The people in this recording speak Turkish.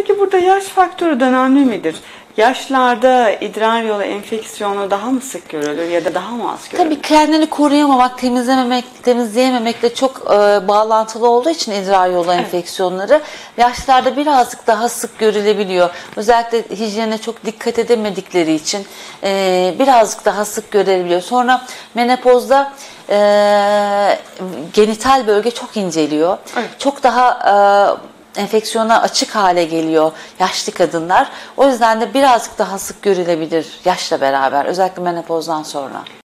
Peki burada yaş faktörü de önemli midir? Yaşlarda idrar yolu enfeksiyonu daha mı sık görülür ya da daha mı az görülür? Tabii kendini koruyamamak, temizlememek, temizleyememekle çok e, bağlantılı olduğu için idrar yolu enfeksiyonları yaşlarda birazcık daha sık görülebiliyor. Özellikle hijyene çok dikkat edemedikleri için e, birazcık daha sık görülebiliyor. Sonra menopozda e, genital bölge çok inceliyor. Evet. Çok daha e, enfeksiyona açık hale geliyor yaşlı kadınlar. O yüzden de birazcık daha sık görülebilir yaşla beraber özellikle menopozdan sonra.